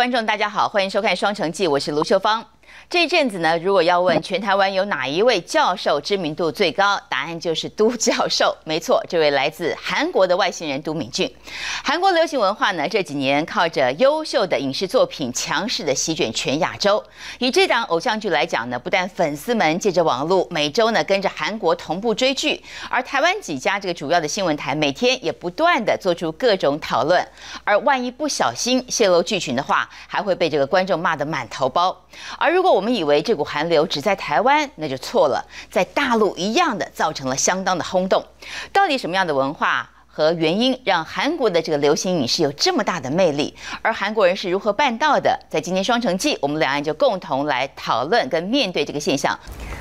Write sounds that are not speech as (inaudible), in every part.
观众，大家好，欢迎收看《双城记》，我是卢秀芳。这一阵子呢，如果要问全台湾有哪一位教授知名度最高，答案就是都教授。没错，这位来自韩国的外星人都敏俊。韩国流行文化呢，这几年靠着优秀的影视作品强势的席卷全亚洲。以这档偶像剧来讲呢，不但粉丝们借着网络每周呢跟着韩国同步追剧，而台湾几家这个主要的新闻台每天也不断的做出各种讨论。而万一不小心泄露剧情的话，还会被这个观众骂得满头包。而如如果我们以为这股寒流只在台湾，那就错了，在大陆一样的造成了相当的轰动。到底什么样的文化和原因让韩国的这个流行影视有这么大的魅力？而韩国人是如何办到的？在今天双城记，我们两岸就共同来讨论跟面对这个现象。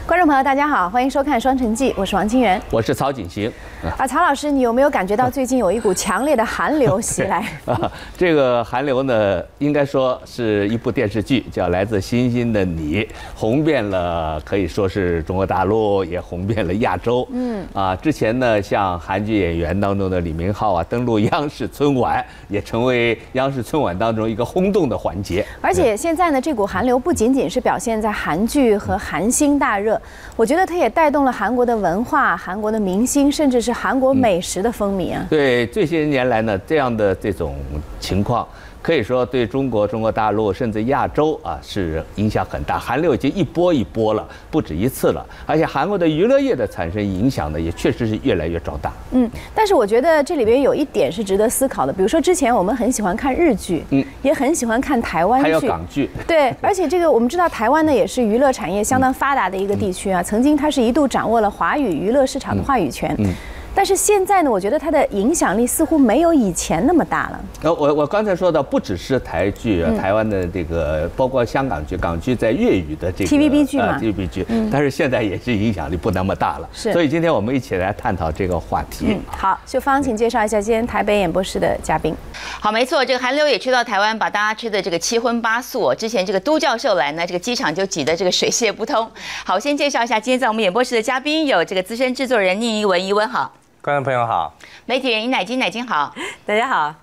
观众朋友，大家好，欢迎收看《双城记》，我是王清源，我是曹景行。啊，曹老师，你有没有感觉到最近有一股强烈的寒流袭来？(laughs) 啊，这个寒流呢，应该说是一部电视剧，叫《来自星星的你》，红遍了，可以说是中国大陆，也红遍了亚洲。嗯，啊，之前呢，像韩剧演员当中的李明浩啊，登陆央视春晚，也成为央视春晚当中一个轰动的环节。而且现在呢，这股寒流不仅仅是表现在韩剧和韩星大热。我觉得它也带动了韩国的文化、韩国的明星，甚至是韩国美食的风靡啊。对，这些年来呢，这样的这种情况。可以说对中国、中国大陆甚至亚洲啊是影响很大，韩流已经一波一波了，不止一次了。而且韩国的娱乐业的产生影响呢，也确实是越来越壮大。嗯，但是我觉得这里边有一点是值得思考的，比如说之前我们很喜欢看日剧，嗯，也很喜欢看台湾剧，还有港剧。对，而且这个我们知道台湾呢也是娱乐产业相当发达的一个地区啊，曾经它是一度掌握了华语娱乐市场的话语权。嗯。但是现在呢，我觉得它的影响力似乎没有以前那么大了。呃，我我刚才说的不只是台剧，台湾的这个，包括香港剧、港剧在粤语的这个 TVB 剧嘛，TVB 剧，但是现在也是影响力不那么大了。是，所以今天我们一起来探讨这个话题。嗯好，秀芳，请介绍一下今天台北演播室的嘉宾。好，没错，这个韩流也吹到台湾，把大家吹的这个七荤八素。之前这个都教授来呢，这个机场就挤得这个水泄不通。好，先介绍一下今天在我们演播室的嘉宾，有这个资深制作人宁一文，一文好。观众朋友好，媒体人尹乃金，乃金好，大家好，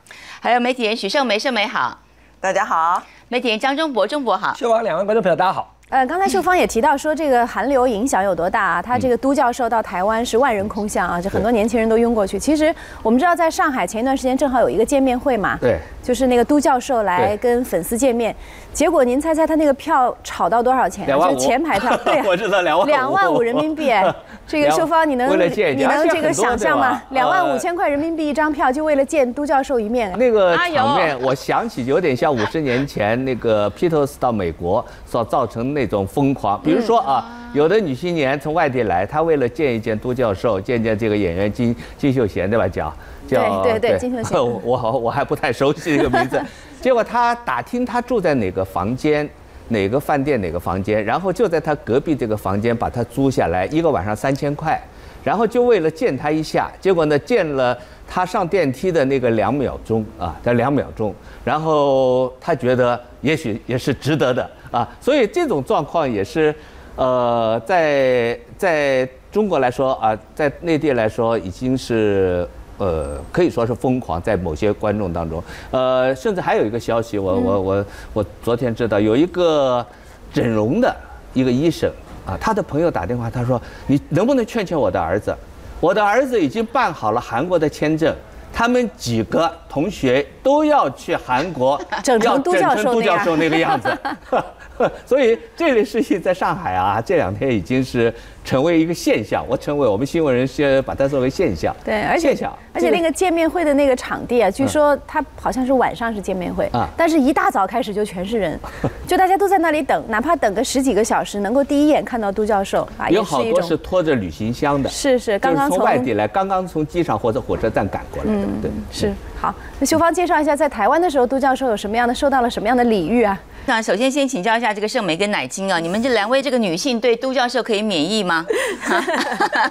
还有媒体人许胜梅，胜梅好，大家好，媒体人张忠博，忠博好，希望，两位观众朋友大家好。呃，刚才秀芳也提到说，这个寒流影响有多大啊？他这个都教授到台湾是万人空巷啊，就很多年轻人都拥过去。其实我们知道，在上海前一段时间正好有一个见面会嘛，对，就是那个都教授来跟粉丝见面。结果您猜猜他那个票炒到多少钱？两万就前排票，(laughs) 对，我知道两万两万五人民币。(laughs) 这个秀芳，你能你能这个想象吗？两万五千块人民币一张票，就为了见都教授一面。那个场面，我想起有点像五十年前那个披头士到美国所造成那种疯狂。比如说啊，有的女青年从外地来，她为了见一见都教授，见见这个演员金金秀贤，对吧？叫叫对对对金秀贤，(laughs) 我好我还不太熟悉这个名字。(laughs) 结果她打听她住在哪个房间，哪个饭店哪个房间，然后就在他隔壁这个房间把他租下来，一个晚上三千块，然后就为了见他一下，结果呢见了他上电梯的那个两秒钟啊，才两秒钟，然后他觉得也许也是值得的啊，所以这种状况也是，呃，在在中国来说啊，在内地来说已经是。呃，可以说是疯狂，在某些观众当中，呃，甚至还有一个消息，我我我我昨天知道有一个整容的一个医生啊，他的朋友打电话，他说你能不能劝劝我的儿子？我的儿子已经办好了韩国的签证，他们几个同学都要去韩国，(laughs) 整成都教授那个样子。(laughs) 所以这类事情在上海啊，这两天已经是。成为一个现象，我成为我们新闻人先把它作为现象。对，而且而且那个见面会的那个场地啊，据说它好像是晚上是见面会啊，但是一大早开始就全是人，(laughs) 就大家都在那里等，哪怕等个十几个小时，能够第一眼看到杜教授啊，有好多是拖着旅行箱的，是是，刚刚从外地来，刚刚从机场或者火车站赶过来的，对，是。好，那秀芳介绍一下，在台湾的时候，杜教授有什么样的受到了什么样的礼遇啊？那首先先请教一下这个圣梅跟乃金啊，你们这两位这个女性对杜教授可以免疫吗？(laughs)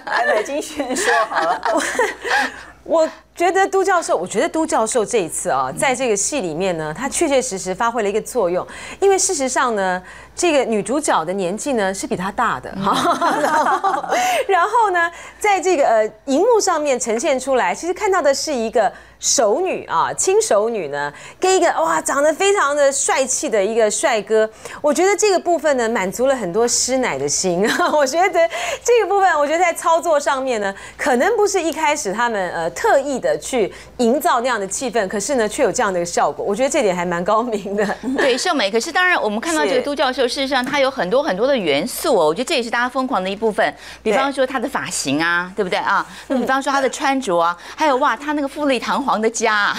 来，乃金先说好了。(laughs) 我觉得都教授，我觉得都教授这一次啊，在这个戏里面呢，他确确实实发挥了一个作用。因为事实上呢，这个女主角的年纪呢是比他大的哈，(laughs) 然后然后呢，在这个呃荧幕上面呈现出来，其实看到的是一个。熟女啊，亲熟女呢，跟一个哇长得非常的帅气的一个帅哥，我觉得这个部分呢，满足了很多师奶的心。(laughs) 我觉得这个部分，我觉得在操作上面呢，可能不是一开始他们呃特意的去营造那样的气氛，可是呢，却有这样的一个效果。我觉得这点还蛮高明的。(laughs) 对，秀美。可是当然，我们看到这个都教授，事实上他有很多很多的元素哦。我觉得这也是大家疯狂的一部分。比方说他的发型啊，对不对啊？那比方说他的穿着啊，还有哇，他那个富丽堂皇。的家，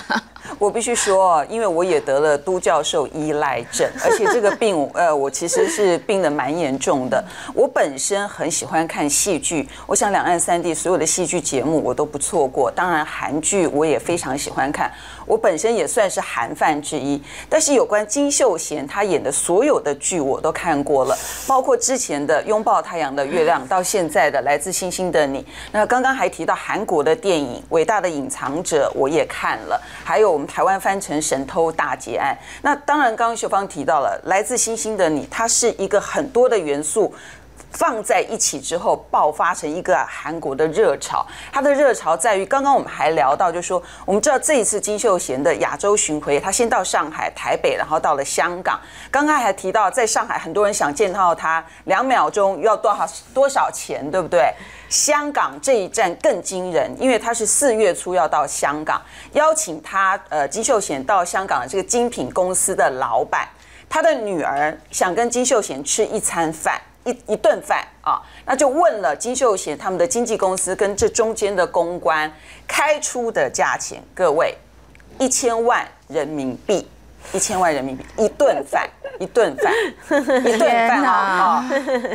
我必须说，因为我也得了都教授依赖症，而且这个病，呃，我其实是病的蛮严重的。我本身很喜欢看戏剧，我想两岸三地所有的戏剧节目我都不错过，当然韩剧我也非常喜欢看。我本身也算是韩范之一，但是有关金秀贤他演的所有的剧我都看过了，包括之前的《拥抱太阳的月亮》，到现在的《来自星星的你》。那刚刚还提到韩国的电影《伟大的隐藏者》，我也看了，还有我们台湾翻成《神偷大劫案》。那当然，刚刚秀芳提到了《来自星星的你》，它是一个很多的元素。放在一起之后，爆发成一个韩国的热潮。它的热潮在于，刚刚我们还聊到，就是说，我们知道这一次金秀贤的亚洲巡回，他先到上海、台北，然后到了香港。刚刚还提到，在上海很多人想见到他，两秒钟要多少多少钱，对不对？香港这一站更惊人，因为他是四月初要到香港，邀请他呃金秀贤到香港的这个精品公司的老板，他的女儿想跟金秀贤吃一餐饭。一一顿饭啊，那就问了金秀贤他们的经纪公司跟这中间的公关开出的价钱，各位一千万人民币，一千万人民币一顿饭，一顿饭，(laughs) 一顿饭啊，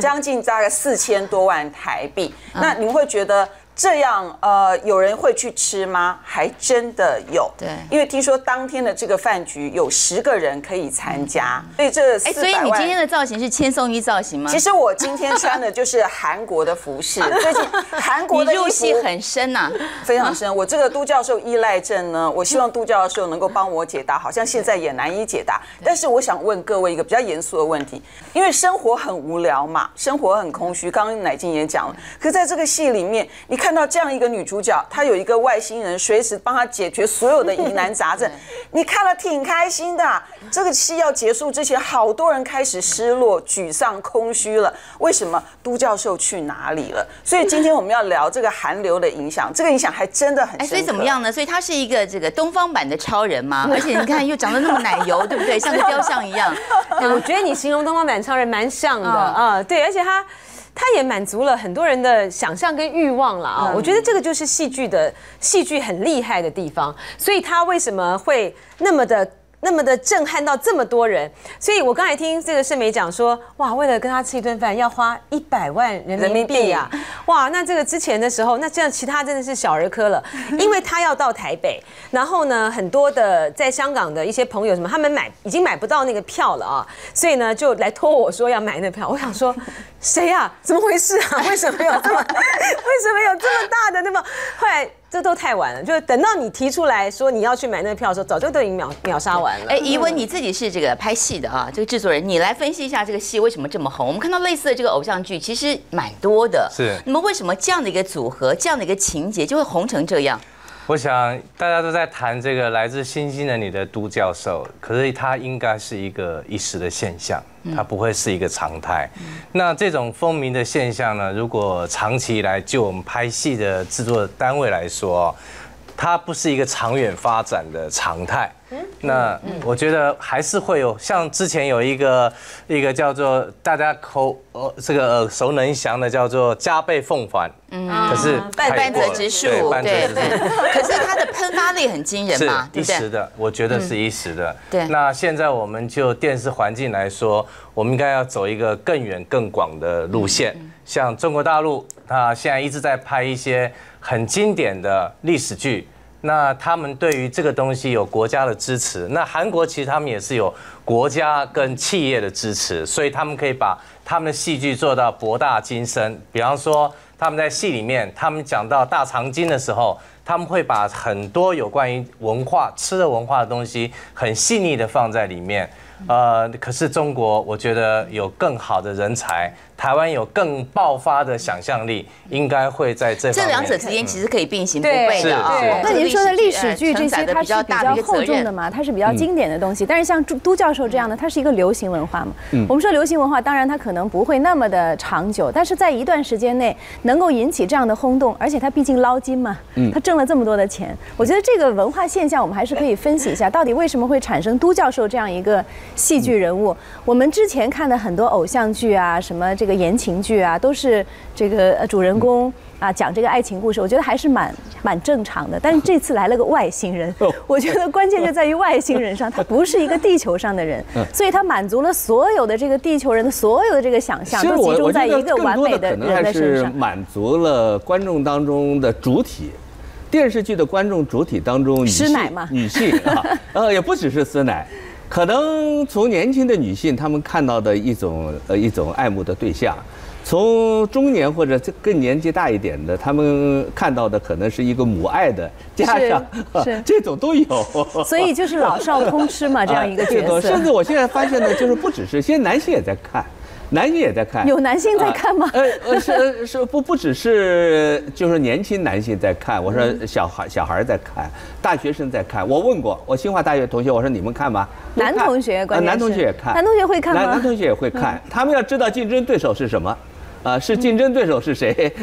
将近大概四千多万台币。那你们会觉得？这样呃，有人会去吃吗？还真的有。对，因为听说当天的这个饭局有十个人可以参加，所以这哎，所以你今天的造型是千颂伊造型吗？其实我今天穿的就是韩国的服饰。(laughs) 最近韩国的入戏很深呐，非常深。我这个都教授依赖症呢，我希望都教授能够帮我解答，好像现在也难以解答。但是我想问各位一个比较严肃的问题，因为生活很无聊嘛，生活很空虚。刚刚乃静也讲了，可在这个戏里面，你。看到这样一个女主角，她有一个外星人随时帮她解决所有的疑难杂症，(laughs) 你看了挺开心的。这个戏要结束之前，好多人开始失落、沮丧、空虚了。为什么？都教授去哪里了？所以今天我们要聊这个韩流的影响，这个影响还真的很深。所以怎么样呢？所以他是一个这个东方版的超人吗？(laughs) 而且你看又长得那么奶油，对不对？像个雕像一样。(laughs) 我觉得你形容东方版超人蛮像的啊。对，而且他。他也满足了很多人的想象跟欲望了啊！我觉得这个就是戏剧的戏剧很厉害的地方，所以他为什么会那么的？那么的震撼到这么多人，所以我刚才听这个盛美讲说，哇，为了跟他吃一顿饭要花一百万人民币呀，哇，那这个之前的时候，那这样其他真的是小儿科了，因为他要到台北，然后呢，很多的在香港的一些朋友什么，他们买已经买不到那个票了啊，所以呢，就来托我说要买那票，我想说，谁呀？怎么回事啊？(laughs) 为什么有这么，(laughs) 为什么有这么大的那么？后来。这都太晚了，就是等到你提出来说你要去买那个票的时候，早就都已经秒秒杀完了。哎，怡文，你自己是这个拍戏的啊，这个制作人，你来分析一下这个戏为什么这么红？我们看到类似的这个偶像剧其实蛮多的，是。那么为什么这样的一个组合，这样的一个情节就会红成这样？我想大家都在谈这个来自星星的你的都教授，可是他应该是一个一时的现象，他不会是一个常态。那这种风靡的现象呢，如果长期以来就我们拍戏的制作单位来说，它不是一个长远发展的常态。那我觉得还是会有，像之前有一个一个叫做大家口呃这个耳熟能详的叫做加倍奉还，嗯，可是半泽直树，对对，(laughs) 可是它的喷发力很惊人嘛，一时的，我觉得是一时的。对，那现在我们就电视环境来说，我们应该要走一个更远更广的路线，像中国大陆，它现在一直在拍一些很经典的历史剧。那他们对于这个东西有国家的支持，那韩国其实他们也是有国家跟企业的支持，所以他们可以把他们的戏剧做到博大精深。比方说他们在戏里面，他们讲到大长今的时候，他们会把很多有关于文化、吃的文化的东西，很细腻的放在里面。呃，可是中国，我觉得有更好的人才。台湾有更爆发的想象力，应该会在这这两者之间其实可以并行不悖的啊。那您说的历史剧这些，它它是比较厚重的嘛，它是比较经典的东西。但是像都都教授这样的，它是一个流行文化嘛。我们说流行文化，当然它可能不会那么的长久，但是在一段时间内能够引起这样的轰动，而且它毕竟捞金嘛，它挣了这么多的钱。我觉得这个文化现象，我们还是可以分析一下，到底为什么会产生都教授这样一个戏剧人物？我们之前看的很多偶像剧啊，什么这个言情剧啊。啊，都是这个呃主人公啊讲这个爱情故事，我觉得还是蛮蛮正常的。但是这次来了个外星人，(laughs) 我觉得关键就在于外星人上，(laughs) 他不是一个地球上的人，所以他满足了所有的这个地球人的所有的这个想象，都集中在一个完美的人的身上。满足了观众当中的主体，电视剧的观众主体当中，师奶嘛，女性啊，呃，也不只是师奶，可能从年轻的女性她们看到的一种呃一种爱慕的对象。从中年或者更年纪大一点的，她们看到的可能是一个母爱的家长，是 (laughs) 这种都有。所以就是老少通吃嘛，这样一个角色。(laughs) 甚至我现在发现呢，就是不只是，现在男性也在看，男性也在看。有男性在看吗？呃呃是是不不只是就是年轻男性在看，我说小孩小孩在看，大学生在看。我问过我清华大学同学，我说你们看吗？男同学，男同学也看，男同学会看吗？男同学也会看，他们要知道竞争对手是什么。啊，是竞争对手是谁？(laughs)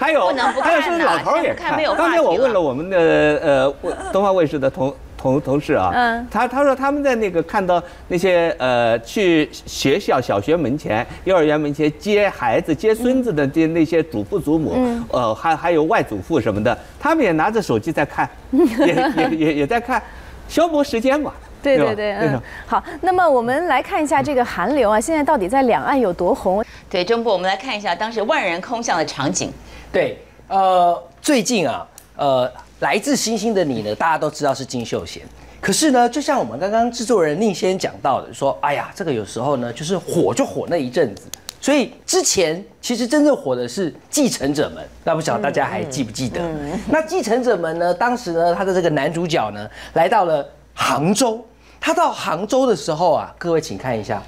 还有还有是老头也看。刚才我问了我们的呃东方卫视的同同同事啊，嗯，他他说他们在那个看到那些呃去学校小学门前、幼儿园门前接孩子、接孙子的这那些祖父祖母，呃，还还有外祖父什么的，他们也拿着手机在看，也也也也在看，消磨时间嘛。对对对，嗯，好，那么我们来看一下这个寒流啊，现在到底在两岸有多红？对，中部，我们来看一下当时万人空巷的场景。对，呃，最近啊，呃，来自星星的你呢，大家都知道是金秀贤，可是呢，就像我们刚刚制作人宁先讲到的，说，哎呀，这个有时候呢，就是火就火那一阵子，所以之前其实真正火的是继承者们，那不晓得大家还记不记得？那继承者们呢，当时呢，他的这个男主角呢，来到了杭州。他到杭州的时候啊，各位请看一下，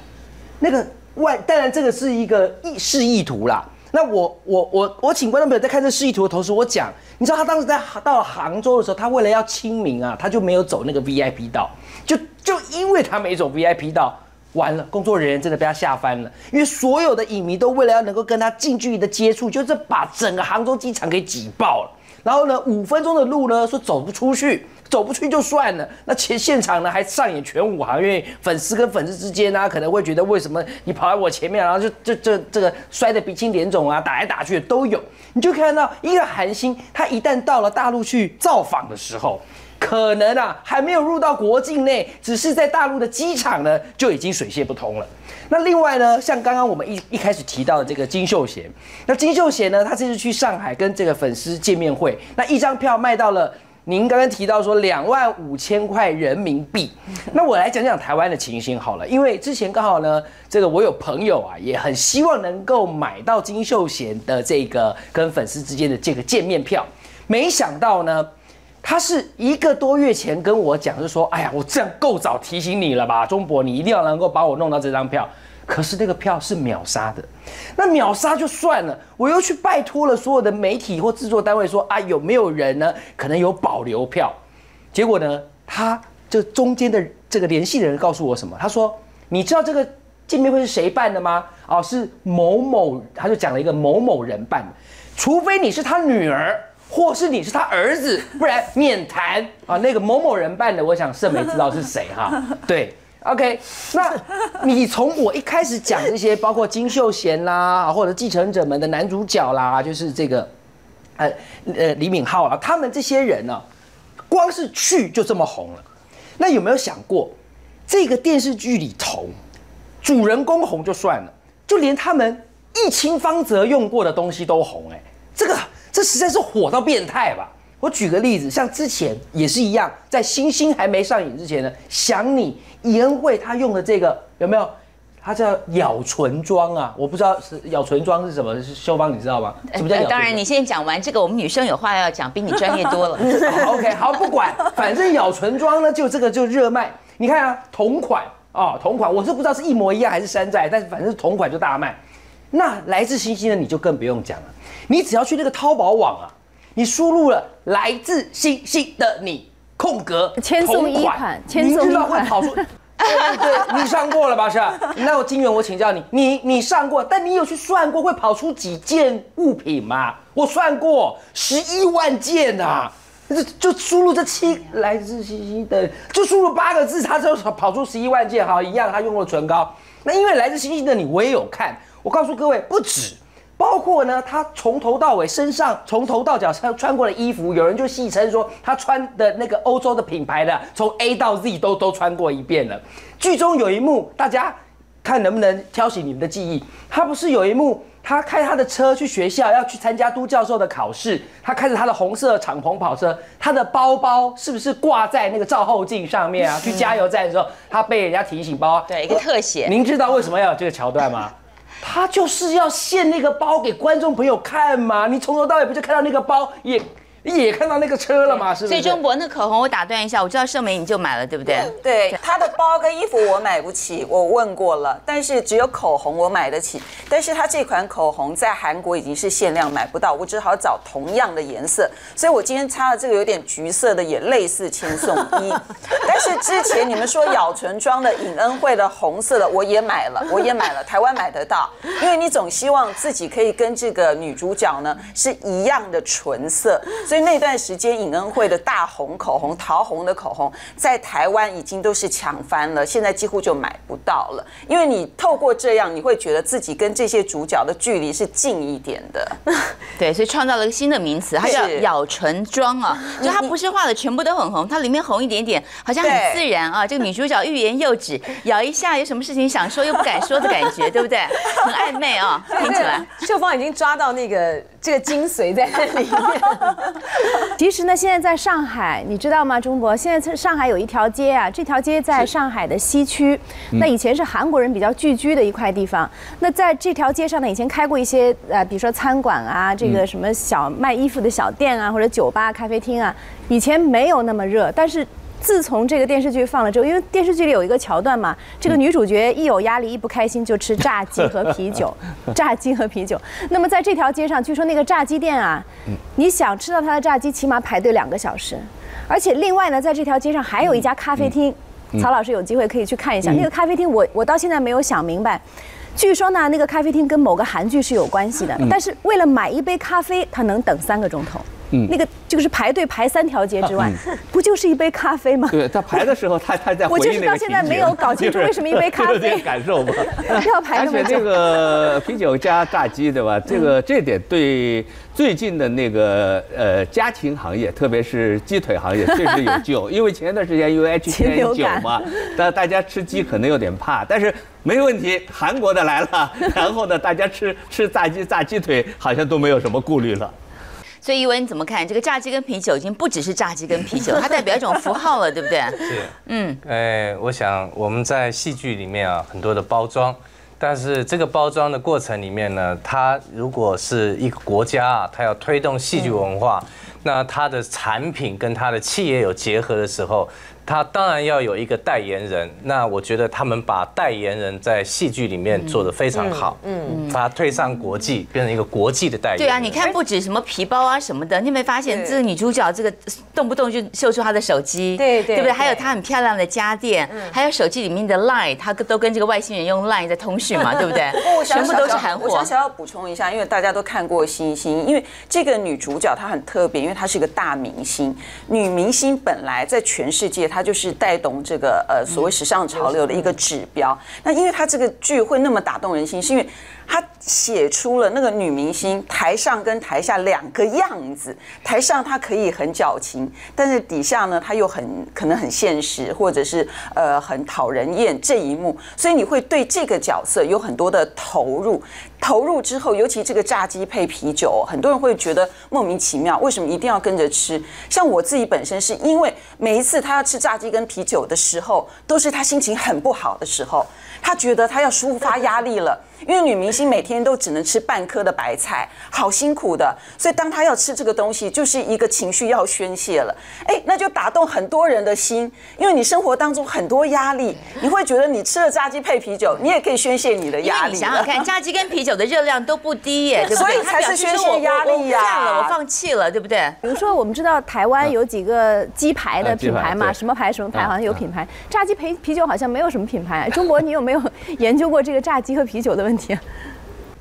那个外，当然这个是一个意示意图啦。那我我我我请观众朋友在看这示意图的同时，我讲，你知道他当时在到杭州的时候，他为了要亲民啊，他就没有走那个 VIP 道，就就因为他没走 VIP 道，完了，工作人员真的被他吓翻了，因为所有的影迷都为了要能够跟他近距离的接触，就是把整个杭州机场给挤爆了。然后呢，五分钟的路呢，说走不出去。走不去就算了，那前现场呢还上演全武行，因为粉丝跟粉丝之间呢可能会觉得为什么你跑在我前面，然后就这这这个摔得鼻青脸肿啊，打来打去的都有。你就看到一个韩星，他一旦到了大陆去造访的时候，可能啊还没有入到国境内，只是在大陆的机场呢就已经水泄不通了。那另外呢，像刚刚我们一一开始提到的这个金秀贤，那金秀贤呢，他这次去上海跟这个粉丝见面会，那一张票卖到了。您刚刚提到说两万五千块人民币，(laughs) 那我来讲讲台湾的情形好了，因为之前刚好呢，这个我有朋友啊，也很希望能够买到金秀贤的这个跟粉丝之间的这个见面票，没想到呢，他是一个多月前跟我讲，就说，哎呀，我这样够早提醒你了吧，钟博，你一定要能够帮我弄到这张票。可是那个票是秒杀的，那秒杀就算了，我又去拜托了所有的媒体或制作单位说啊，有没有人呢？可能有保留票。结果呢，他这中间的这个联系的人告诉我什么？他说：“你知道这个见面会是谁办的吗？哦，是某某，他就讲了一个某某人办的。除非你是他女儿，或是你是他儿子，不然免谈啊。那个某某人办的，我想盛梅知道是谁哈？对。” OK，那你从我一开始讲这些，(laughs) 包括金秀贤啦，或者继承者们的男主角啦，就是这个，呃呃李敏镐啊，他们这些人呢，光是去就这么红了。那有没有想过，这个电视剧里头，主人公红就算了，就连他们一清方泽用过的东西都红，哎，这个这实在是火到变态吧？我举个例子，像之前也是一样，在星星还没上映之前呢，想你。李恩惠他用的这个有没有？它叫咬唇妆啊，我不知道是咬唇妆是什么，是修芳你知道吗？什么叫咬唇？呃当然，你先讲完这个，我们女生有话要讲，比你专业多了。(laughs) 好 OK，好，不管，(laughs) 反正咬唇妆呢，就这个就热卖。你看啊，同款啊、同款，我是不知道是一模一样还是山寨，但是反正是同款就大卖。那来自星星的你就更不用讲了，你只要去那个淘宝网啊，你输入了来自星星的你空格千送一同款款千送一你知道会款跑出。对 (laughs) 对，你上过了吧？是吧？(laughs) 那我金源，我请教你，你你上过，但你有去算过会跑出几件物品吗？我算过，十一万件呐、就就输入这七来自星星的，就输入八个字，它就跑出十一万件。好，一样，他用了唇膏。那因为来自星星的你，我也有看。我告诉各位，不止，包括呢，他从头到尾身上从头到脚穿穿过的衣服，有人就戏称说他穿的那个欧洲的品牌的，从 A 到 Z 都都穿过一遍了。剧中有一幕，大家看能不能挑起你们的记忆。他不是有一幕，他开他的车去学校，要去参加都教授的考试。他开着他的红色敞篷跑车，他的包包是不是挂在那个照后镜上面啊？去加油站的时候，他被人家提醒包。对，一个特写。您知道为什么要有这个桥段吗？他就是要献那个包给观众朋友看嘛。你从头到尾不就看到那个包，也也看到那个车了嘛？是不是？所以中博那口红，我打断一下，我知道盛梅你就买了，对不对？对，他的包跟衣服我买不起，我问过了，但是只有口红我买得起。但是他这款口红在韩国已经是限量买不到，我只好找同样的颜色。所以我今天擦的这个有点橘色的，也类似千颂伊。(laughs) 但是之前你们说咬唇妆的尹恩惠的红色的，我也买了，我也买了，台湾买得到。因为你总希望自己可以跟这个女主角呢是一样的唇色，所以那段时间尹恩惠的大红口红、桃红的口红在台湾已经都是抢翻了，现在几乎就买不到了。因为你透过这样，你会觉得自己跟这些主角的距离是近一点的。(laughs) 对，所以创造了一个新的名词，它叫是咬唇妆啊，就它不是画的全部都很红，它里面红一点点，好像很自然啊。这个女主角欲言又止，咬一下有什么事情想说又不敢说的感觉，对不对？(laughs) 很暧昧啊，听起来。秀芳已经抓到那个这个精髓在那里面。(laughs) (laughs) 其实呢，现在在上海，你知道吗？中国现在在上海有一条街啊，这条街在上海的西区，那以前是韩国人比较聚居的一块地方。那在这条街上呢，以前开过一些呃，比如说餐馆啊，这个什么小卖衣服的小店啊，或者酒吧、咖啡厅啊，以前没有那么热，但是。自从这个电视剧放了之后，因为电视剧里有一个桥段嘛，这个女主角一有压力、一不开心就吃炸鸡和啤酒，(laughs) 炸鸡和啤酒。那么在这条街上，据说那个炸鸡店啊，你想吃到它的炸鸡，起码排队两个小时。而且另外呢，在这条街上还有一家咖啡厅，曹老师有机会可以去看一下。那个咖啡厅我，我到现在没有想明白。据说呢，那个咖啡厅跟某个韩剧是有关系的，但是为了买一杯咖啡，他能等三个钟头。那个就是排队排三条街之外，不就是一杯咖啡吗？对他排的时候，他他在回我就是到现在没有搞清楚为什么一杯咖啡有点感受吧。(laughs) 要排那么久而且这。个啤酒加炸鸡，对吧？这个这点对最近的那个呃家禽行业，特别是鸡腿行业，(laughs) 确实有救。因为前段时间因为 H 7 N 感嘛，大大家吃鸡可能有点怕，但是没问题，韩国的来了，然后呢，大家吃吃炸鸡、炸鸡腿，好像都没有什么顾虑了。所以，一文你怎么看？这个炸鸡跟啤酒已经不只是炸鸡跟啤酒，它代表一种符号了，对不对？(laughs) 是，嗯，哎，我想我们在戏剧里面啊，很多的包装，但是这个包装的过程里面呢，它如果是一个国家啊，它要推动戏剧文化，那它的产品跟它的企业有结合的时候。它当然要有一个代言人，那我觉得他们把代言人在戏剧里面做得非常好，嗯，把它推上国际，变成一个国际的代言人。对啊，你看不止什么皮包啊什么的，你有没有发现这个女主角这个动不动就秀出她的手机，对对对不对？还有她很漂亮的家电，还有手机里面的 Line，她都跟这个外星人用 (laughs) Line 在通讯嘛，(laughs) 对不对全部都是韩货我想。想要补充一下，因为大家都看过《星星》，因为这个女主角她很特别，因为她是一个大明星。女明星本来在全世界她就是带动这个呃所谓时尚潮流的一个指标。那因为它这个剧会那么打动人心，是因为她写出了那个女明星台上跟台下两个样子。台上她可以很矫情，但是底下呢，她又很可能很现实，或者是呃很讨人厌这一幕，所以你会对这个角色有很多的投入。投入之后，尤其这个炸鸡配啤酒，很多人会觉得莫名其妙，为什么一定要跟着吃？像我自己本身是因为每一次他要吃炸鸡跟啤酒的时候，都是他心情很不好的时候。她觉得她要抒发压力了。因为女明星每天都只能吃半颗的白菜，好辛苦的，所以当她要吃这个东西，就是一个情绪要宣泄了。哎，那就打动很多人的心，因为你生活当中很多压力，你会觉得你吃了炸鸡配啤酒，你也可以宣泄你的压力。你想想看，炸鸡跟啤酒的热量都不低耶，对不对？所以才是宣泄压力呀。我放弃了，对不对？比如说，我们知道台湾有几个鸡排的品牌嘛，什么牌什么牌，好像有品牌。炸鸡配啤酒好像没有什么品牌。中国，你有没有研究过这个炸鸡和啤酒的问题？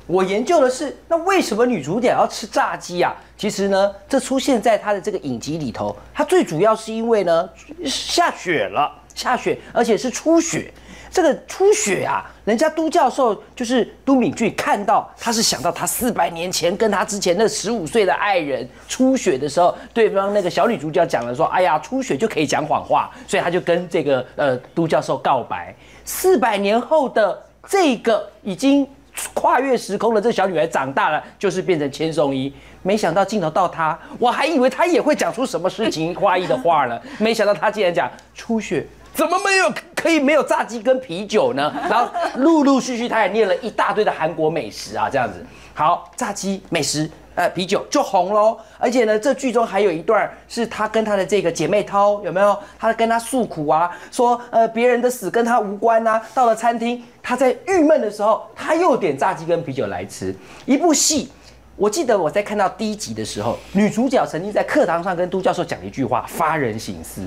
我研究的是，那为什么女主角要吃炸鸡啊？其实呢，这出现在她的这个影集里头，它最主要是因为呢下雪了，下雪，而且是初雪。这个初雪啊，人家都教授就是都敏俊看到，他是想到他四百年前跟他之前那十五岁的爱人初雪的时候，对方那个小女主角讲了说，哎呀，初雪就可以讲谎话，所以他就跟这个呃都教授告白。四百年后的这个已经。跨越时空的这小女孩长大了，就是变成千颂伊。没想到镜头到她，我还以为她也会讲出什么诗情画意的话了。没想到她竟然讲初雪，怎么没有可以没有炸鸡跟啤酒呢？(laughs) 然后陆陆续续他也念了一大堆的韩国美食啊，这样子。好，炸鸡美食。呃，啤酒就红喽，而且呢，这剧中还有一段是他跟他的这个姐妹涛有没有？他跟他诉苦啊，说呃别人的死跟他无关啊。到了餐厅，他在郁闷的时候，他又点炸鸡跟啤酒来吃。一部戏，我记得我在看到第一集的时候，女主角曾经在课堂上跟都教授讲一句话，发人省思。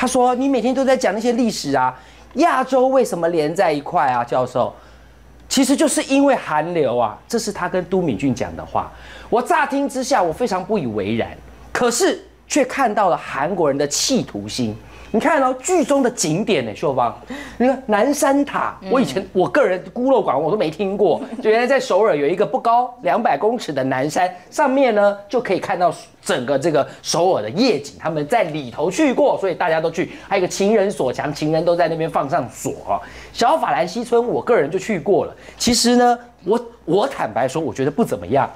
他说：“你每天都在讲那些历史啊，亚洲为什么连在一块啊？”教授。其实就是因为韩流啊，这是他跟都敏俊讲的话。我乍听之下，我非常不以为然，可是却看到了韩国人的企图心。你看哦，剧中的景点呢，秀芳，你看南山塔，我以前我个人孤陋寡闻，我都没听过。(laughs) 就原来在首尔有一个不高两百公尺的南山，上面呢就可以看到整个这个首尔的夜景。他们在里头去过，所以大家都去。还有个情人锁墙，情人都在那边放上锁啊。小法兰西村，我个人就去过了。其实呢，我我坦白说，我觉得不怎么样。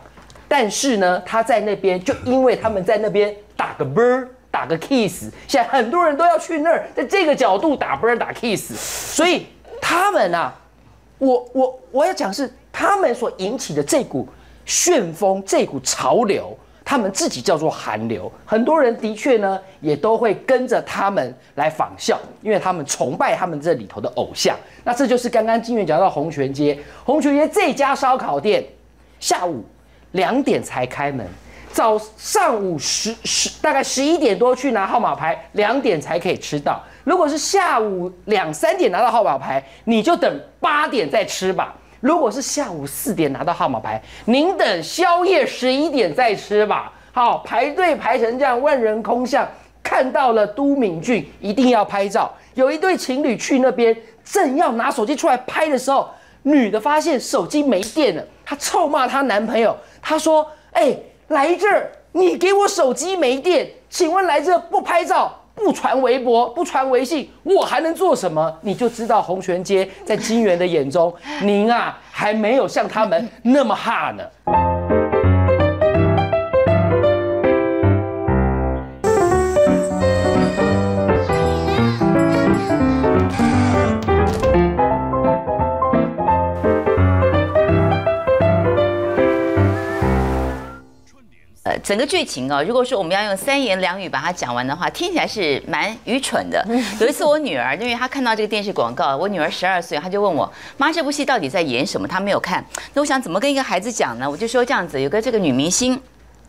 但是呢，他在那边就因为他们在那边打个啵。打个 kiss，现在很多人都要去那儿，在这个角度打啵打 kiss，所以他们啊，我我我要讲是他们所引起的这股旋风，这股潮流，他们自己叫做韩流，很多人的确呢也都会跟着他们来仿效，因为他们崇拜他们这里头的偶像。那这就是刚刚金源讲到红泉街，红泉街这家烧烤店下午两点才开门。早上午十十大概十一点多去拿号码牌，两点才可以吃到。如果是下午两三点拿到号码牌，你就等八点再吃吧。如果是下午四点拿到号码牌，您等宵夜十一点再吃吧。好，排队排成这样，万人空巷，看到了都敏俊，一定要拍照。有一对情侣去那边，正要拿手机出来拍的时候，女的发现手机没电了，她臭骂她男朋友，她说：“哎。”来这儿，你给我手机没电，请问来这不拍照、不传微博、不传微信，我还能做什么？你就知道洪泉街在金源的眼中，您啊还没有像他们那么哈呢。整个剧情哦，如果说我们要用三言两语把它讲完的话，听起来是蛮愚蠢的。(laughs) 有一次我女儿，因为她看到这个电视广告，我女儿十二岁，她就问我妈，这部戏到底在演什么？她没有看。那我想怎么跟一个孩子讲呢？我就说这样子，有个这个女明星。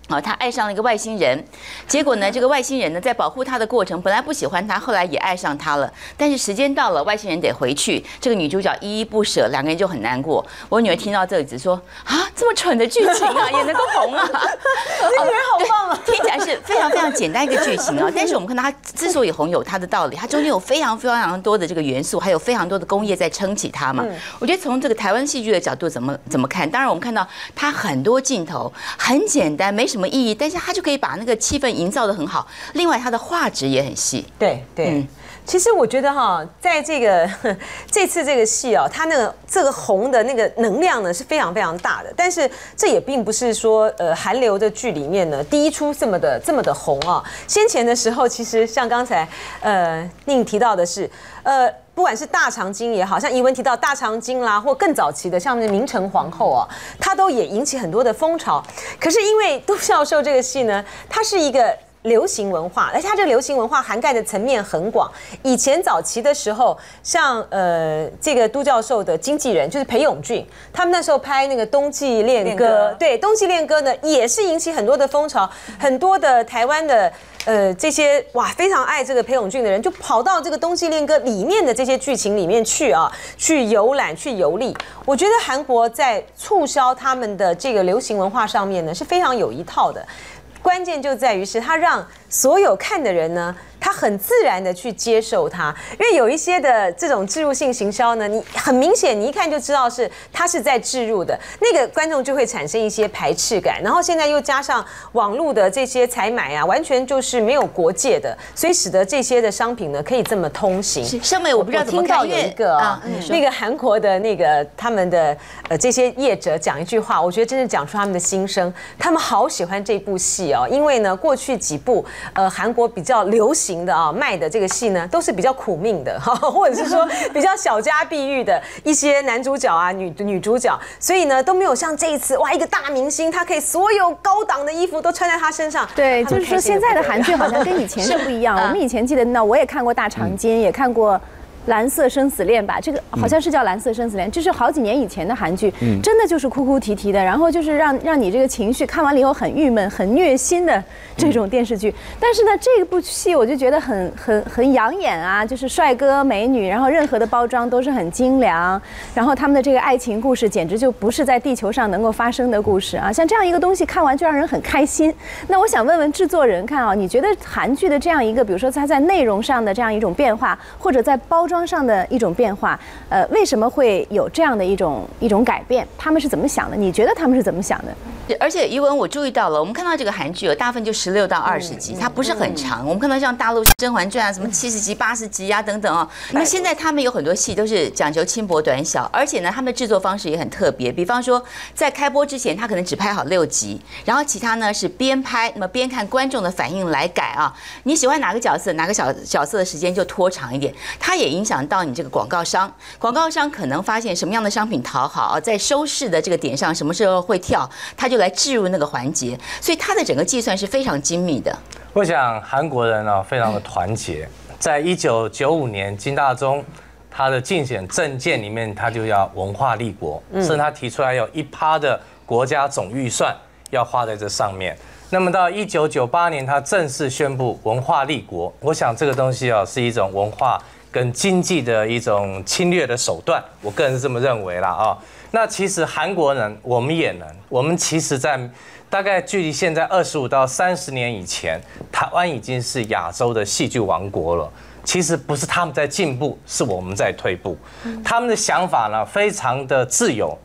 啊，他爱上了一个外星人，结果呢，这个外星人呢，在保护他的过程，本来不喜欢他，后来也爱上他了。但是时间到了，外星人得回去，这个女主角依依不舍，两个人就很难过。我女儿听到这里，只说啊，这么蠢的剧情啊，也能够红啊，(laughs) 这女人好棒啊！听起来是非常非常简单一个剧情啊，但是我们看到它之所以红，有它的道理，它中间有非常非常多的这个元素，还有非常多的工业在撑起它嘛。我觉得从这个台湾戏剧的角度怎么怎么看？当然，我们看到它很多镜头很简单，没什么意义，但是他就可以把那个气氛营造的很好。另外，他的画质也很细。对对。其实我觉得哈，在这个 (laughs) 这次这个戏哦，它那个这个红的那个能量呢是非常非常大的。但是这也并不是说呃韩流的剧里面呢第一出这么的这么的红啊。先前的时候，其实像刚才呃宁提到的是，呃不管是大长今也好像怡文提到大长今啦，或更早期的像那明成皇后啊，她都也引起很多的风潮。可是因为杜教授这个戏呢，它是一个。流行文化，而且它这个流行文化涵盖的层面很广。以前早期的时候，像呃这个都教授的经纪人就是裴勇俊，他们那时候拍那个《冬季恋歌》，对《冬季恋歌》呢也是引起很多的风潮，很多的台湾的呃这些哇非常爱这个裴勇俊的人，就跑到这个《冬季恋歌》里面的这些剧情里面去啊，去游览、去游历。我觉得韩国在促销他们的这个流行文化上面呢是非常有一套的，关键就在于是它让所有看的人呢。他很自然的去接受它，因为有一些的这种置入性行销呢，你很明显你一看就知道是它是在置入的，那个观众就会产生一些排斥感。然后现在又加上网络的这些采买啊，完全就是没有国界的，所以使得这些的商品呢可以这么通行。盛美，我不知道怎么看，有一个啊，那个韩国的那个他们的呃这些业者讲一句话，我觉得真的讲出他们的心声。他们好喜欢这部戏哦，因为呢过去几部呃韩国比较流行。的啊卖的这个戏呢，都是比较苦命的 (laughs) 哈，或者是说比较小家碧玉的一些男主角啊、女女主角，所以呢都没有像这一次哇，一个大明星，他可以所有高档的衣服都穿在他身上。对，就是说现在的韩剧好像跟以前是不一样。(laughs) 我们以前记得，那我也看过《大长今》，也看过。蓝色生死恋吧，这个好像是叫蓝色生死恋，这是好几年以前的韩剧，真的就是哭哭啼啼的，然后就是让让你这个情绪看完了以后很郁闷、很虐心的这种电视剧。但是呢，这部戏我就觉得很很很养眼啊，就是帅哥美女，然后任何的包装都是很精良，然后他们的这个爱情故事简直就不是在地球上能够发生的故事啊！像这样一个东西看完就让人很开心。那我想问问制作人，看啊，你觉得韩剧的这样一个，比如说它在内容上的这样一种变化，或者在包装。装上的一种变化，呃，为什么会有这样的一种一种改变？他们是怎么想的？你觉得他们是怎么想的？而且，余文，我注意到了，我们看到这个韩剧有大部分就十六到二十集，它不是很长。我们看到像大陆《甄嬛传》啊，什么七十集、八十集啊等等啊。那现在他们有很多戏都是讲究轻薄短小，而且呢，他们的制作方式也很特别。比方说，在开播之前，他可能只拍好六集，然后其他呢是边拍，那么边看观众的反应来改啊。你喜欢哪个角色，哪个小角色的时间就拖长一点，它也影。影响到你这个广告商，广告商可能发现什么样的商品讨好，在收视的这个点上什么时候会跳，他就来置入那个环节，所以他的整个计算是非常精密的。我想韩国人呢非常的团结，在一九九五年金大中他的竞选政见里面，他就要文化立国，甚至他提出来有一趴的国家总预算要花在这上面。那么到一九九八年，他正式宣布文化立国。我想这个东西啊是一种文化。跟经济的一种侵略的手段，我个人是这么认为啦啊。那其实韩国人我们也能，我们其实在大概距离现在二十五到三十年以前，台湾已经是亚洲的戏剧王国了。其实不是他们在进步，是我们在退步。他们的想法呢，非常的自由。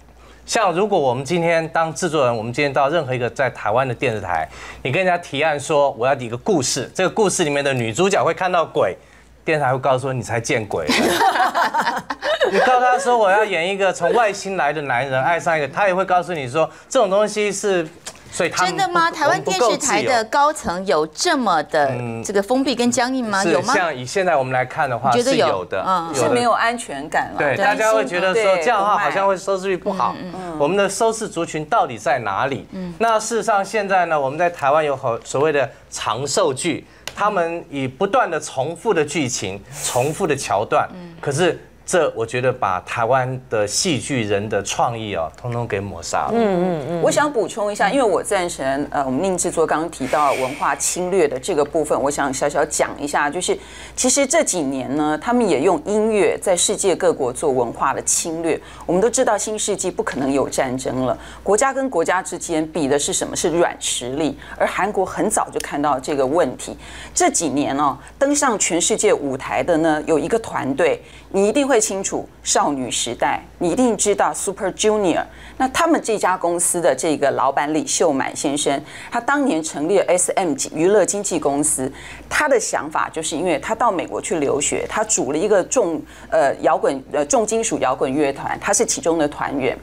像如果我们今天当制作人，我们今天到任何一个在台湾的电视台，你跟人家提案说我要一个故事，这个故事里面的女主角会看到鬼。电视台会告诉说你才见鬼，(laughs) 你告诉他说我要演一个从外星来的男人爱上一个，他也会告诉你说这种东西是，所以真的吗？台湾电视台的高层有这么的这个封闭跟僵硬吗？有吗？像以现在我们来看的话，是有的，是没有安全感了。对，大家会觉得说这样的话好像会收视率不好。我们的收视族群到底在哪里？那事实上现在呢，我们在台湾有好所谓的长寿剧。他们以不断的重复的剧情、重复的桥段，可是。这我觉得把台湾的戏剧人的创意啊，通通给抹杀了。嗯嗯嗯。我想补充一下，因为我赞成呃，我们宁制作刚刚提到文化侵略的这个部分，我想小小讲一下，就是其实这几年呢，他们也用音乐在世界各国做文化的侵略。我们都知道新世纪不可能有战争了，国家跟国家之间比的是什么？是软实力。而韩国很早就看到这个问题，这几年哦，登上全世界舞台的呢，有一个团队。你一定会清楚少女时代，你一定知道 Super Junior。那他们这家公司的这个老板李秀满先生，他当年成立了 SM 娱乐经纪公司。他的想法就是因为他到美国去留学，他组了一个重呃摇滚呃重金属摇滚乐团，他是其中的团员。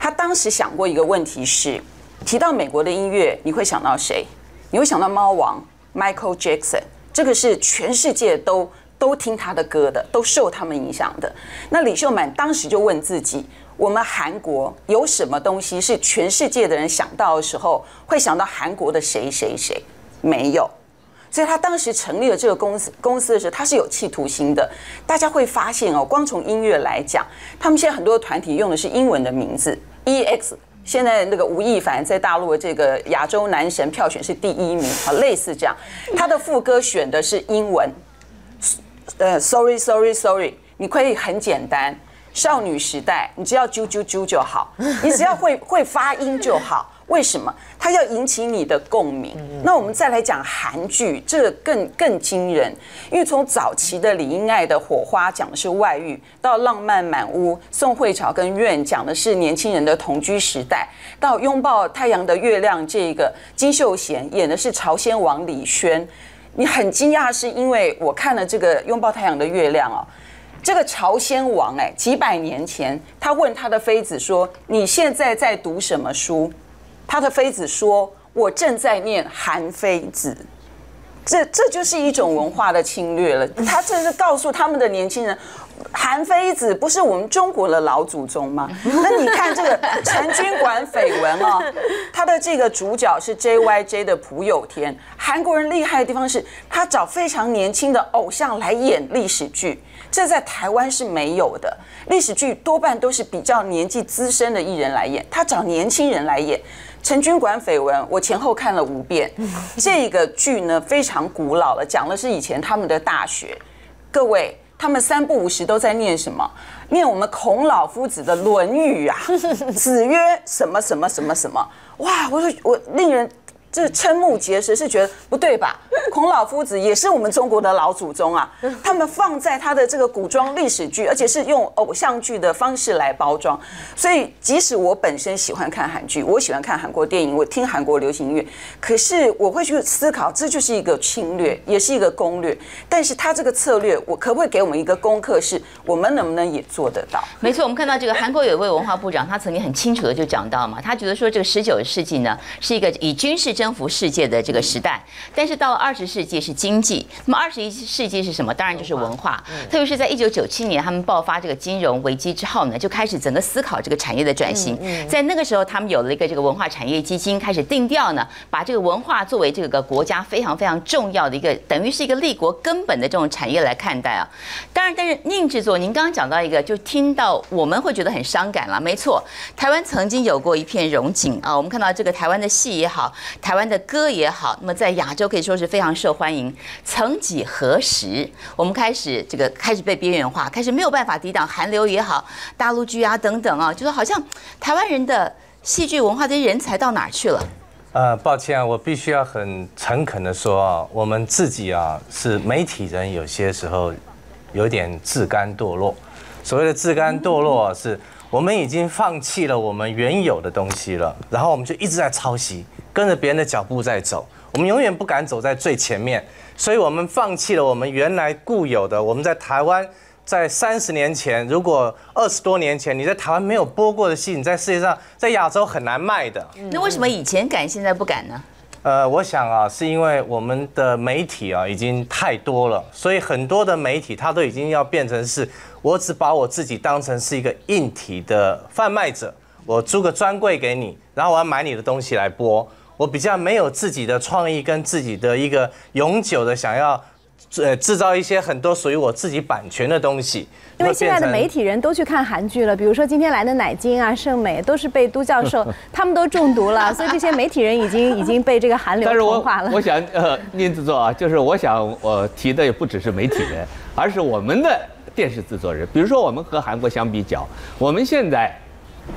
他当时想过一个问题是，提到美国的音乐，你会想到谁？你会想到猫王 Michael Jackson，这个是全世界都。都听他的歌的，都受他们影响的。那李秀满当时就问自己：我们韩国有什么东西是全世界的人想到的时候会想到韩国的谁谁谁？没有。所以他当时成立了这个公司公司的时候，他是有企图心的。大家会发现哦，光从音乐来讲，他们现在很多团体用的是英文的名字，EX。现在那个吴亦凡在大陆的这个亚洲男神票选是第一名啊，类似这样。他的副歌选的是英文，呃，Sorry Sorry Sorry，你可以很简单，少女时代，你只要啾啾啾就好，你只要会会发音就好。为什么？它要引起你的共鸣。那我们再来讲韩剧，这个更更惊人，因为从早期的李英爱的《火花》讲的是外遇，到《浪漫满屋》，宋慧乔跟苑讲的是年轻人的同居时代，到《拥抱太阳的月亮》，这个金秀贤演的是朝鲜王李轩。你很惊讶，是因为我看了这个《拥抱太阳的月亮》哦，这个朝鲜王哎，几百年前他问他的妃子说：“你现在在读什么书？”他的妃子说：“我正在念《韩非子》，这这就是一种文化的侵略了。他这是告诉他们的年轻人，《韩非子》不是我们中国的老祖宗吗？(laughs) 那你看这个陈军馆绯闻哦，(laughs) 他的这个主角是 J Y J 的朴有天。韩国人厉害的地方是他找非常年轻的偶像来演历史剧，这在台湾是没有的。历史剧多半都是比较年纪资深的艺人来演，他找年轻人来演。”陈军馆绯闻，我前后看了五遍。(laughs) 这个剧呢非常古老了，讲的是以前他们的大学。各位，他们三不五时都在念什么？念我们孔老夫子的《论语》啊，(laughs) 子曰什么什么什么什么。哇，我说我令人。这瞠目结舌，是觉得不对吧？(laughs) 孔老夫子也是我们中国的老祖宗啊，(laughs) 他们放在他的这个古装历史剧，而且是用偶像剧的方式来包装。所以，即使我本身喜欢看韩剧，我喜欢看韩国电影，我听韩国流行音乐，可是我会去思考，这就是一个侵略，也是一个攻略。但是他这个策略，我可不可以给我们一个功课，是我们能不能也做得到？没错，我们看到这个韩国有一位文化部长，他曾经很清楚的就讲到嘛，他觉得说这个十九世纪呢是一个以军事。征服世界的这个时代，但是到了二十世纪是经济，那么二十一世纪是什么？当然就是文化。特别是在一九九七年他们爆发这个金融危机之后呢，就开始整个思考这个产业的转型。在那个时候，他们有了一个这个文化产业基金，开始定调呢，把这个文化作为这个国家非常非常重要的一个，等于是一个立国根本的这种产业来看待啊。当然，但是宁制作，您刚刚讲到一个，就听到我们会觉得很伤感了。没错，台湾曾经有过一片荣景啊，我们看到这个台湾的戏也好。台湾的歌也好，那么在亚洲可以说是非常受欢迎。曾几何时，我们开始这个开始被边缘化，开始没有办法抵挡韩流也好，大陆剧啊等等啊，就是好像台湾人的戏剧文化这些人才到哪儿去了？呃，抱歉啊，我必须要很诚恳的说啊，我们自己啊是媒体人，有些时候有点自甘堕落。所谓的自甘堕落啊是。我们已经放弃了我们原有的东西了，然后我们就一直在抄袭，跟着别人的脚步在走。我们永远不敢走在最前面，所以我们放弃了我们原来固有的。我们在台湾，在三十年前，如果二十多年前你在台湾没有播过的戏，你在世界上，在亚洲很难卖的。那为什么以前敢，现在不敢呢？呃，我想啊，是因为我们的媒体啊已经太多了，所以很多的媒体它都已经要变成是。我只把我自己当成是一个硬体的贩卖者，我租个专柜给你，然后我要买你的东西来播。我比较没有自己的创意跟自己的一个永久的想要，呃，制造一些很多属于我自己版权的东西。因为现在的媒体人都去看韩剧了，比如说今天来的奶金啊、盛美，都是被都教授他们都中毒了，(laughs) 所以这些媒体人已经已经被这个韩流同化了。我想，呃，您制作啊，就是我想我提的也不只是媒体人，而是我们的。电视制作人，比如说我们和韩国相比较，我们现在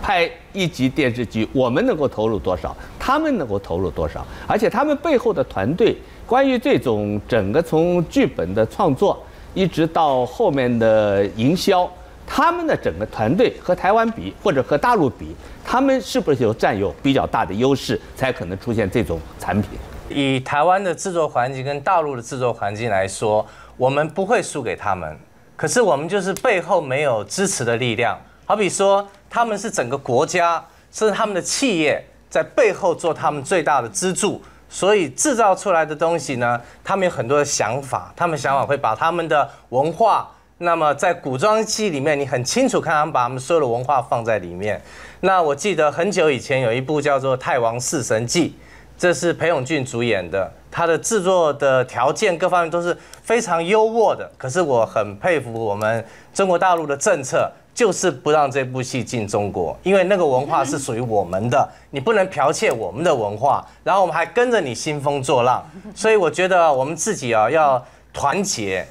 拍一集电视剧，我们能够投入多少，他们能够投入多少，而且他们背后的团队，关于这种整个从剧本的创作，一直到后面的营销，他们的整个团队和台湾比，或者和大陆比，他们是不是有占有比较大的优势，才可能出现这种产品？以台湾的制作环境跟大陆的制作环境来说，我们不会输给他们。可是我们就是背后没有支持的力量，好比说他们是整个国家，甚至他们的企业在背后做他们最大的支柱，所以制造出来的东西呢，他们有很多的想法，他们想法会把他们的文化，那么在古装戏里面，你很清楚看他们把他们所有的文化放在里面。那我记得很久以前有一部叫做《太王四神记》，这是裴勇俊主演的，他的制作的条件各方面都是非常优渥的。可是我很佩服我们中国大陆的政策。就是不让这部戏进中国，因为那个文化是属于我们的，你不能剽窃我们的文化，然后我们还跟着你兴风作浪，所以我觉得我们自己啊要团结。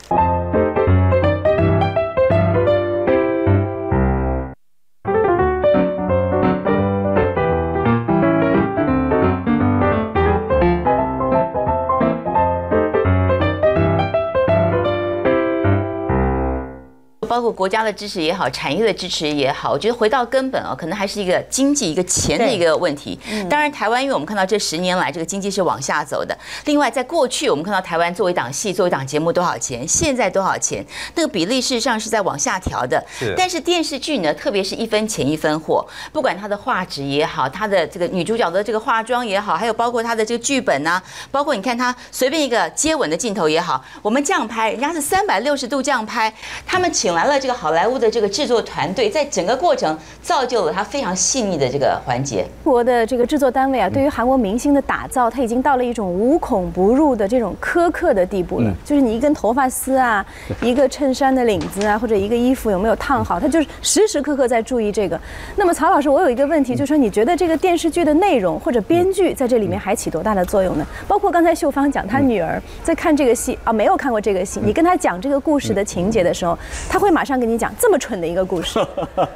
包括国家的支持也好，产业的支持也好，我觉得回到根本啊，可能还是一个经济、一个钱的一个问题。当然，台湾因为我们看到这十年来这个经济是往下走的。另外，在过去我们看到台湾作为一档戏、作为一档节目多少钱，现在多少钱，那个比例事实上是在往下调的。但是电视剧呢，特别是一分钱一分货，不管它的画质也好，它的这个女主角的这个化妆也好，还有包括它的这个剧本呐，包括你看它随便一个接吻的镜头也好，我们这样拍，人家是三百六十度这样拍，他们请来。来了这个好莱坞的这个制作团队，在整个过程造就了他非常细腻的这个环节。韩国的这个制作单位啊，对于韩国明星的打造，他已经到了一种无孔不入的这种苛刻的地步了。就是你一根头发丝啊，一个衬衫的领子啊，或者一个衣服有没有烫好，他就是时时刻刻在注意这个。那么曹老师，我有一个问题，就是说你觉得这个电视剧的内容或者编剧在这里面还起多大的作用呢？包括刚才秀芳讲，她女儿在看这个戏啊，没有看过这个戏，你跟她讲这个故事的情节的时候，她会。马上跟你讲这么蠢的一个故事，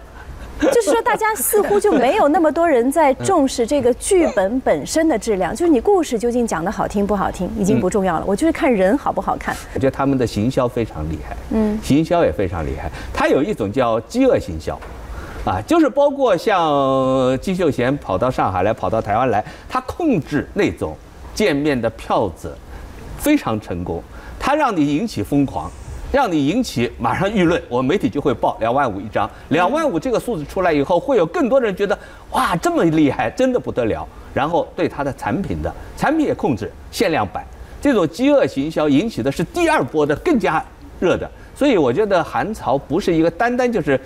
(laughs) 就是说大家似乎就没有那么多人在重视这个剧本本身的质量，就是你故事究竟讲的好听不好听已经不重要了，我就是看人好不好看。我觉得他们的行销非常厉害，嗯，行销也非常厉害。他有一种叫饥饿行销，啊，就是包括像金秀贤跑到上海来，跑到台湾来，他控制那种见面的票子非常成功，他让你引起疯狂。让你引起马上舆论，我媒体就会报两万五一张，两万五这个数字出来以后，会有更多人觉得哇这么厉害，真的不得了。然后对它的产品的产品也控制限量版，这种饥饿行销引起的是第二波的更加热的。所以我觉得寒潮不是一个单单就是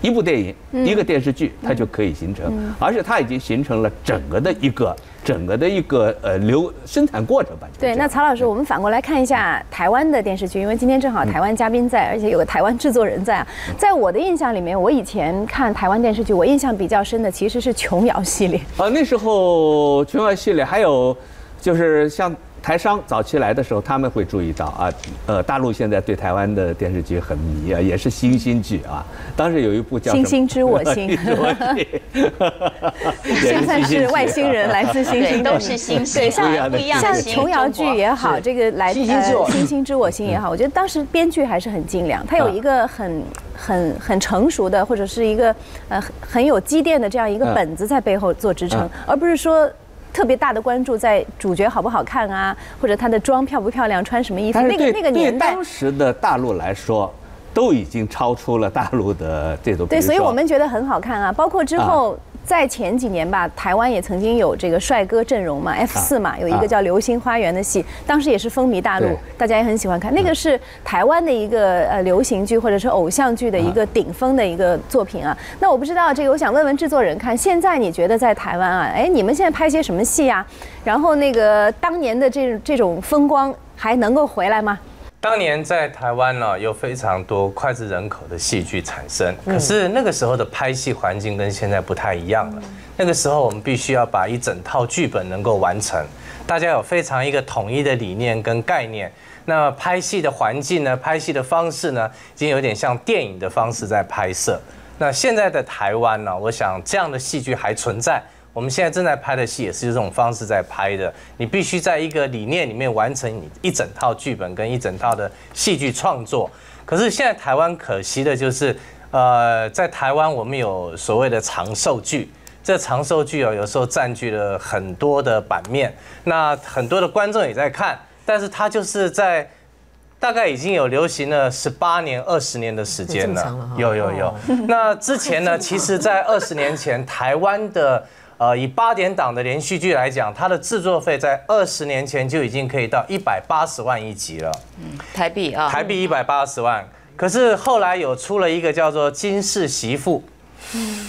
一部电影一个电视剧它就可以形成，而且它已经形成了整个的一个。整个的一个呃流生产过程吧。对，那曹老师，我们反过来看一下台湾的电视剧，因为今天正好台湾嘉宾在，而且有个台湾制作人在啊。在我的印象里面，我以前看台湾电视剧，我印象比较深的其实是琼瑶系列。啊，那时候琼瑶系列还有就是像。台商早期来的时候，他们会注意到啊，呃，大陆现在对台湾的电视剧很迷啊，也是新兴剧啊。当时有一部叫《星星知我心》，(laughs) (laughs) 现在是外星人来自星星，都是星星，像不一样。像琼瑶剧也好，这个来自《星星知我心》也好，我觉得当时编剧还是很精良，他有一个很很很成熟的，或者是一个呃很有积淀的这样一个本子在背后做支撑，而不是说。特别大的关注在主角好不好看啊，或者她的妆漂不漂亮，穿什么衣服？那个那个年代，当时的大陆来说，都已经超出了大陆的这种。对，所以我们觉得很好看啊，包括之后。在前几年吧，台湾也曾经有这个帅哥阵容嘛，F 四嘛，有一个叫《流星花园》的戏，当时也是风靡大陆，大家也很喜欢看。那个是台湾的一个呃流行剧或者是偶像剧的一个顶峰的一个作品啊。那我不知道这个，我想问问制作人，看现在你觉得在台湾啊，哎，你们现在拍些什么戏啊？然后那个当年的这这种风光还能够回来吗？当年在台湾呢，有非常多脍炙人口的戏剧产生，可是那个时候的拍戏环境跟现在不太一样了。那个时候我们必须要把一整套剧本能够完成，大家有非常一个统一的理念跟概念。那拍戏的环境呢，拍戏的方式呢，已经有点像电影的方式在拍摄。那现在的台湾呢，我想这样的戏剧还存在。我们现在正在拍的戏也是这种方式在拍的。你必须在一个理念里面完成你一整套剧本跟一整套的戏剧创作。可是现在台湾可惜的就是，呃，在台湾我们有所谓的长寿剧，这长寿剧哦，有时候占据了很多的版面，那很多的观众也在看，但是它就是在大概已经有流行了十八年、二十年的时间了。有有有。那之前呢，其实在二十年前，台湾的。呃，以八点档的连续剧来讲，它的制作费在二十年前就已经可以到一百八十万一集了，台币啊，台币一百八十万。可是后来有出了一个叫做《金氏媳妇》，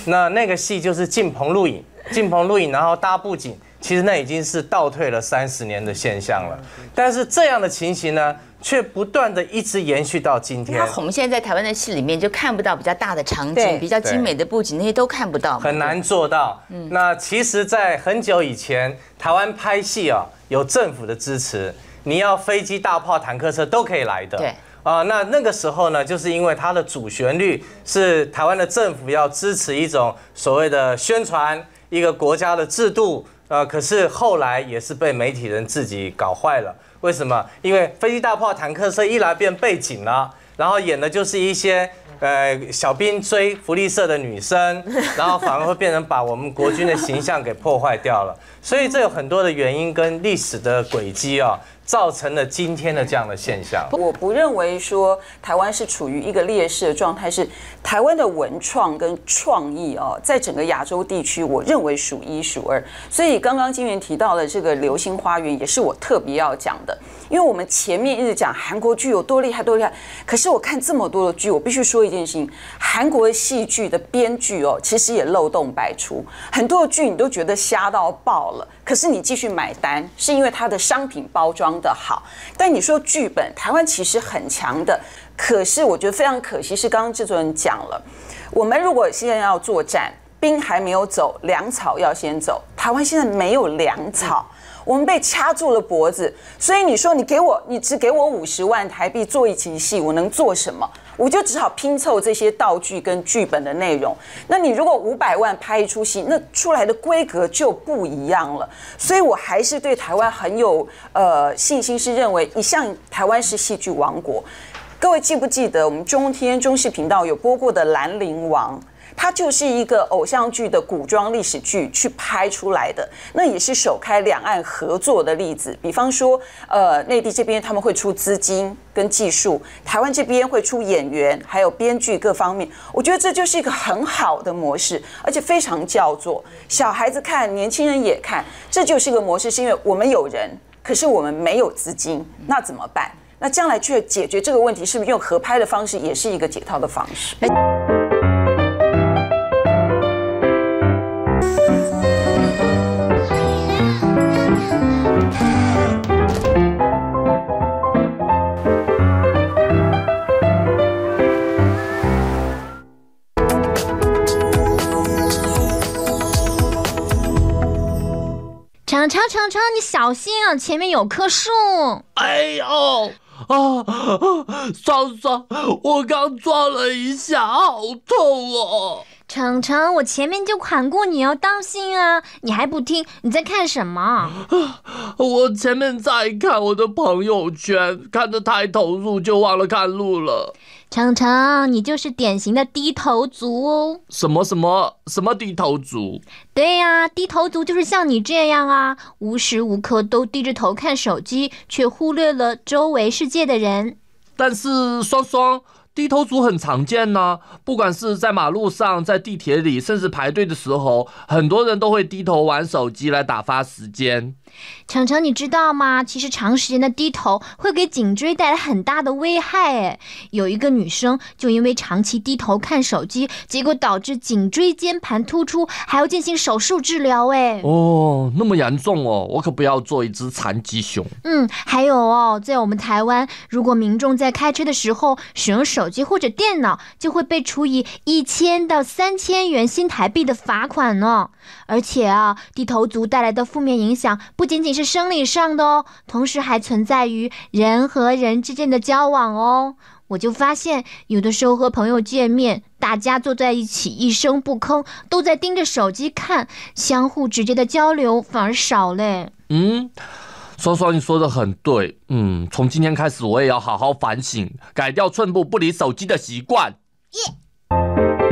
那那个戏就是进棚录影，进棚录影，然后搭布景。其实那已经是倒退了三十年的现象了，但是这样的情形呢，却不断的一直延续到今天。我们现在在台湾的戏里面就看不到比较大的场景、比较精美的布景，那些都看不到，很难做到。嗯那其实，在很久以前，台湾拍戏啊，有政府的支持，你要飞机、大炮、坦克车都可以来的。对啊，那那个时候呢，就是因为它的主旋律是台湾的政府要支持一种所谓的宣传，一个国家的制度。呃，可是后来也是被媒体人自己搞坏了。为什么？因为飞机、大炮、坦克车一来变背景了，然后演的就是一些呃小兵追福利社的女生，(laughs) 然后反而会变成把我们国军的形象给破坏掉了。所以这有很多的原因跟历史的轨迹啊。造成了今天的这样的现象。我不认为说台湾是处于一个劣势的状态，是台湾的文创跟创意哦，在整个亚洲地区，我认为数一数二。所以刚刚金源提到了这个《流星花园》，也是我特别要讲的。因为我们前面一直讲韩国剧有多厉害多厉害，可是我看这么多的剧，我必须说一件事情：韩国戏剧的编剧哦，其实也漏洞百出，很多的剧你都觉得瞎到爆了，可是你继续买单，是因为它的商品包装的好。但你说剧本，台湾其实很强的，可是我觉得非常可惜，是刚刚制作人讲了，我们如果现在要作战，兵还没有走，粮草要先走，台湾现在没有粮草。我们被掐住了脖子，所以你说你给我，你只给我五十万台币做一集戏，我能做什么？我就只好拼凑这些道具跟剧本的内容。那你如果五百万拍一出戏，那出来的规格就不一样了。所以我还是对台湾很有呃信心，是认为一向台湾是戏剧王国。各位记不记得我们中天中视频道有播过的《兰陵王》？它就是一个偶像剧的古装历史剧去拍出来的，那也是首开两岸合作的例子。比方说，呃，内地这边他们会出资金跟技术，台湾这边会出演员，还有编剧各方面。我觉得这就是一个很好的模式，而且非常叫做小孩子看，年轻人也看，这就是一个模式。是因为我们有人，可是我们没有资金，那怎么办？那将来去解决这个问题，是不是用合拍的方式，也是一个解套的方式？长长长长，你小心啊！前面有棵树。哎呦啊！(laughs) 双双，我刚撞了一下，好痛哦！程程，我前面就喊过你要当心啊！你还不听？你在看什么？(sighs) 我前面在看我的朋友圈，看得太投入，就忘了看路了。长长，你就是典型的低头族哦。什么什么什么低头族？对呀，低头族就是像你这样啊，无时无刻都低着头看手机，却忽略了周围世界的人。但是双双。低头族很常见呢，不管是在马路上、在地铁里，甚至排队的时候，很多人都会低头玩手机来打发时间。程程，你知道吗？其实长时间的低头会给颈椎带来很大的危害。哎，有一个女生就因为长期低头看手机，结果导致颈椎间盘突出，还要进行手术治疗。哎，哦，那么严重哦，我可不要做一只残疾熊。嗯，还有哦，在我们台湾，如果民众在开车的时候使用手机或者电脑，就会被处以一千到三千元新台币的罚款呢。而且啊，低头族带来的负面影响。不仅仅是生理上的哦，同时还存在于人和人之间的交往哦。我就发现，有的时候和朋友见面，大家坐在一起一声不吭，都在盯着手机看，相互直接的交流反而少嘞。嗯，双双你说的很对。嗯，从今天开始，我也要好好反省，改掉寸步不离手机的习惯。耶。